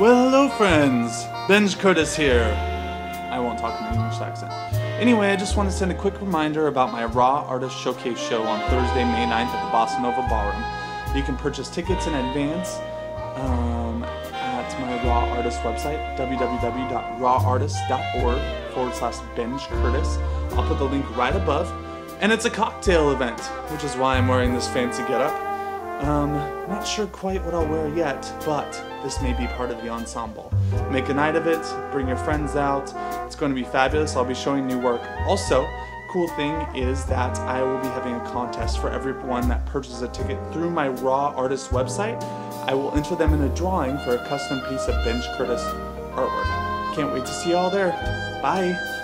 Well, hello, friends. Benj Curtis here. I won't talk in an English accent. Anyway, I just want to send a quick reminder about my Raw Artist Showcase show on Thursday, May 9th at the Bossanova Ballroom. You can purchase tickets in advance um, at my Raw Artist website, www.rawartist.org forward slash Benj Curtis. I'll put the link right above. And it's a cocktail event, which is why I'm wearing this fancy getup. Um, not sure quite what I'll wear yet, but this may be part of the ensemble. Make a night of it, bring your friends out. It's going to be fabulous. I'll be showing new work. Also, cool thing is that I will be having a contest for everyone that purchases a ticket through my Raw Artist website. I will enter them in a drawing for a custom piece of Benj Curtis artwork. Can't wait to see you all there. Bye.